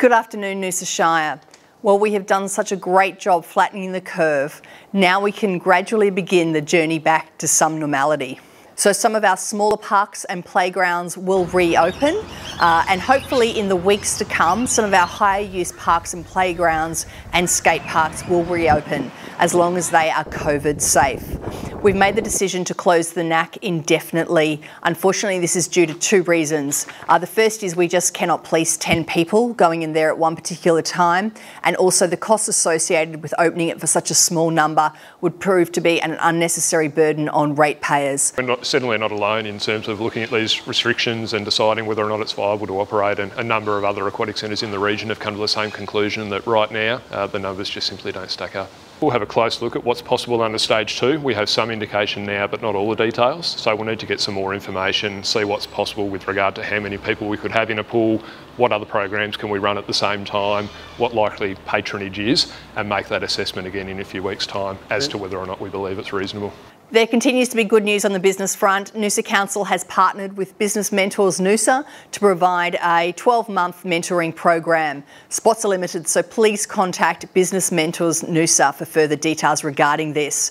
Good afternoon, Noosa Shire. Well, we have done such a great job flattening the curve. Now we can gradually begin the journey back to some normality. So some of our smaller parks and playgrounds will reopen uh, and hopefully in the weeks to come some of our higher use parks and playgrounds and skate parks will reopen as long as they are COVID safe. We've made the decision to close the NAC indefinitely. Unfortunately, this is due to two reasons. Uh, the first is we just cannot police 10 people going in there at one particular time, and also the costs associated with opening it for such a small number would prove to be an unnecessary burden on ratepayers. We're not, certainly not alone in terms of looking at these restrictions and deciding whether or not it's viable to operate, and a number of other aquatic centres in the region have come to the same conclusion that right now uh, the numbers just simply don't stack up. We'll have a close look at what's possible under stage two. We have some indication now, but not all the details. So we'll need to get some more information, see what's possible with regard to how many people we could have in a pool, what other programs can we run at the same time, what likely patronage is, and make that assessment again in a few weeks' time as to whether or not we believe it's reasonable. There continues to be good news on the business front. Noosa Council has partnered with Business Mentors Noosa to provide a 12-month mentoring program. Spots are limited, so please contact Business Mentors Noosa for further details regarding this.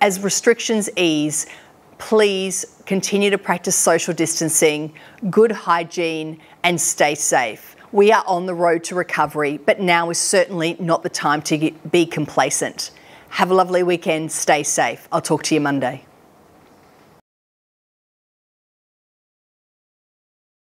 As restrictions ease, please continue to practice social distancing, good hygiene, and stay safe. We are on the road to recovery, but now is certainly not the time to be complacent. Have a lovely weekend. Stay safe. I'll talk to you Monday.